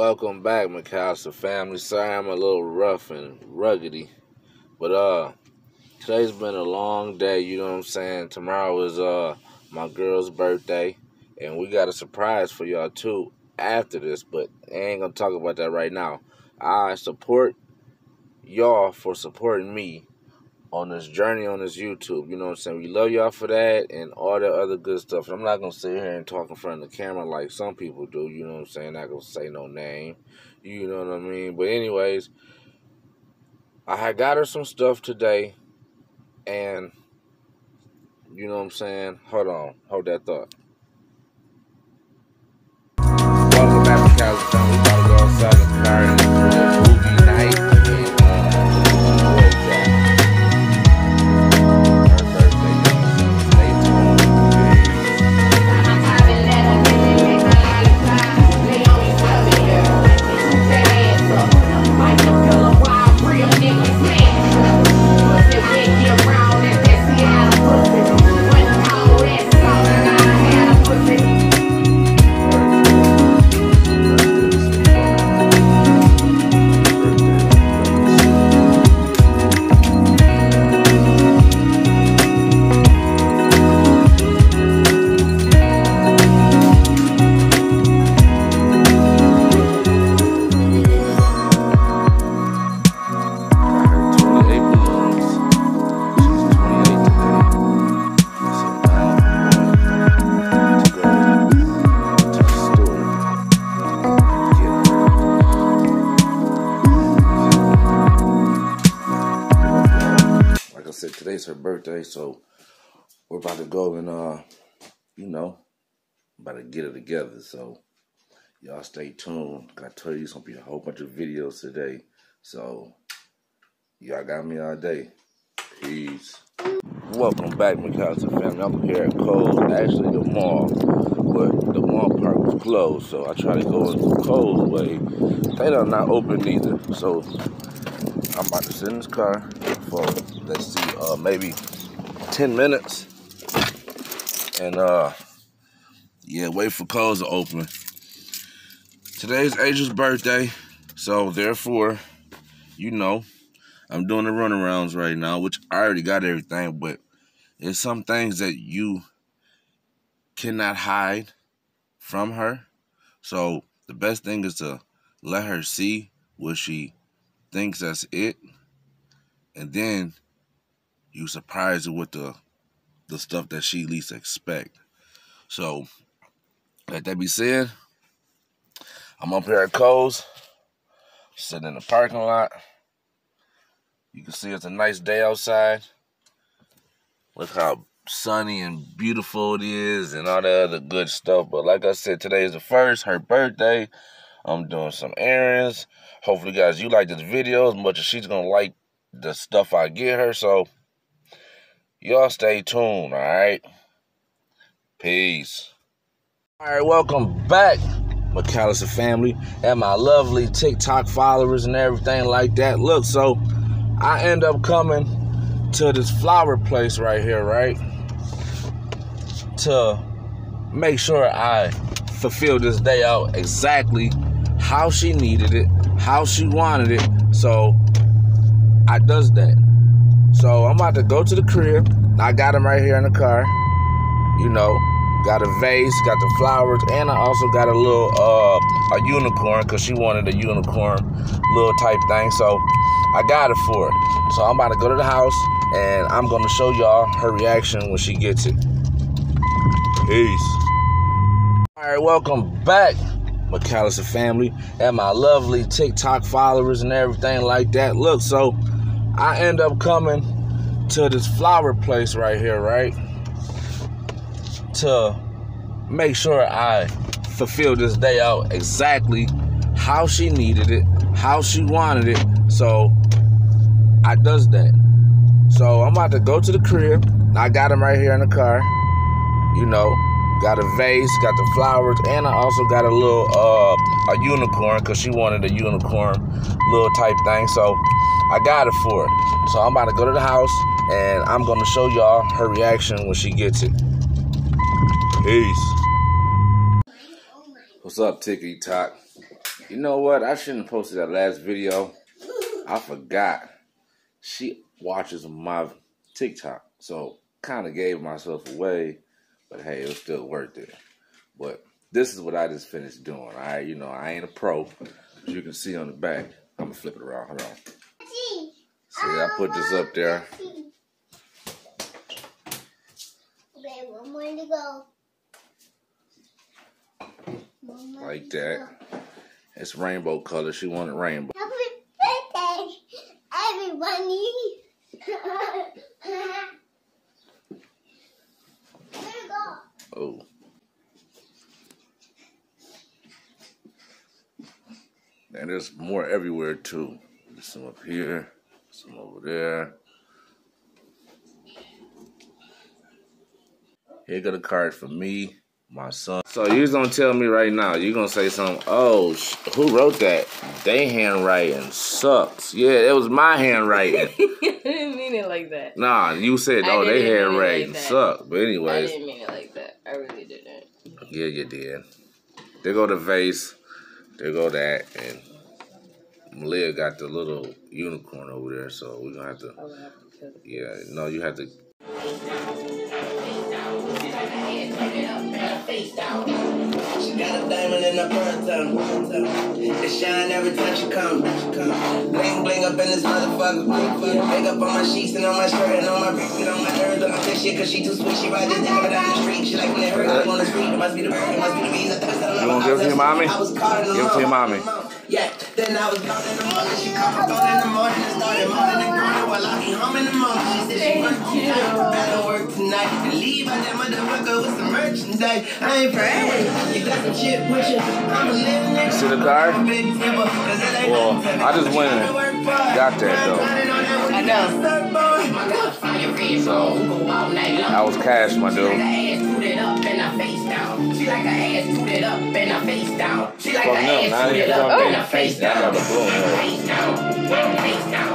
Welcome back, McCallister family. Sorry I'm a little rough and ruggedy. But uh today's been a long day, you know what I'm saying? Tomorrow is uh my girl's birthday. And we got a surprise for y'all too after this, but I ain't gonna talk about that right now. I support y'all for supporting me on this journey on this YouTube. You know what I'm saying? We love y'all for that and all the other good stuff. I'm not gonna sit here and talk in front of the camera like some people do, you know what I'm saying? Not gonna say no name. You know what I mean? But anyways, I got her some stuff today and you know what I'm saying? Hold on, hold that thought. Welcome back to. We to go outside and her birthday, so we're about to go and uh, you know, about to get it together. So y'all stay tuned. I tell you, it's gonna be a whole bunch of videos today. So y'all got me all day. Peace. Welcome back, McCallister family. I'm here at Kohl's, actually the mall, but the mall park was closed, so I try to go in Kohl's way. They are not open either, so I'm about to sit in this car for let's see, uh, maybe 10 minutes. And uh, yeah, wait for Kohl's to open. Today's Asia's birthday, so therefore, you know, I'm doing the runarounds right now, which I already got everything, but there's some things that you cannot hide from her. So the best thing is to let her see what she thinks that's it. And then you surprise her with the the stuff that she least expect. So, let that be said, I'm up here at Kohl's, sitting in the parking lot. You can see it's a nice day outside. Look how sunny and beautiful it is and all that other good stuff. But like I said, today is the first, her birthday. I'm doing some errands. Hopefully, guys, you like this video as much as she's going to like the stuff I get her. So, Y'all stay tuned, all right? Peace. All right, welcome back, McCallister family, and my lovely TikTok followers and everything like that. Look, so I end up coming to this flower place right here, right? To make sure I fulfill this day out exactly how she needed it, how she wanted it. So I does that. So I'm about to go to the crib. I got him right here in the car. You know, got a vase, got the flowers, and I also got a little uh a unicorn because she wanted a unicorn little type thing. So I got it for her. So I'm about to go to the house and I'm gonna show y'all her reaction when she gets it. Peace. All right, welcome back, McCallister family, and my lovely TikTok followers and everything like that. Look, so I end up coming to this flower place right here, right? To make sure I fulfill this day out exactly how she needed it, how she wanted it. So I does that. So I'm about to go to the crib. I got him right here in the car. You know, got a vase, got the flowers, and I also got a little uh a unicorn because she wanted a unicorn little type thing. So I got it for her. So I'm about to go to the house and I'm gonna show y'all her reaction when she gets it. Peace. What's up, Tiki TikTok? You know what? I shouldn't have posted that last video. I forgot. She watches my TikTok. So kind of gave myself away. But hey, it was still worth it. But this is what I just finished doing. I, you know, I ain't a pro. As you can see on the back. I'm gonna flip it around. Hold on. See, I put this up there. Like that. It's rainbow color. She wanted rainbow. Happy birthday, everybody. oh. And there's more everywhere too. There's some up here, some over there. Here got a card for me, my son. So you gonna tell me right now, you gonna say something, oh, who wrote that? They handwriting sucks. Yeah, it was my handwriting. I didn't mean it like that. Nah, you said, oh, they handwriting like suck. But anyways. I didn't mean it like that. I really didn't. Yeah, you did. There go the vase. There go that. And Malia got the little unicorn over there, so we're gonna have to. Yeah, no, you have to. She got a diamond in her front tongue. It shine every time she come. Bling bling up in this motherfucker. Make up on my sheets and on my shirt and on my wrist and on my nerves. On shit cause she too sweet. She ride this dick up down the street. She like when it hurt. I on the street. It must be the bird. It must be the bees. I thirst. I don't know. You want to give it to your mommy? Give it to your mommy. Yeah, then I was gone in the morning. She called me gone in the morning and started moaning and groaning while I be humming the morning. She said she worked all night, better work tonight and leave out that motherfucker with some merchandise. I ain't praying. You got some shit with you. I'm a living nigga. See the card? Well, I just went and got that though. I know. So, that was cash, my dude up and her face down. She like her ass booted up and her face down. She like her ass booted up and her face down. Face down. Face down.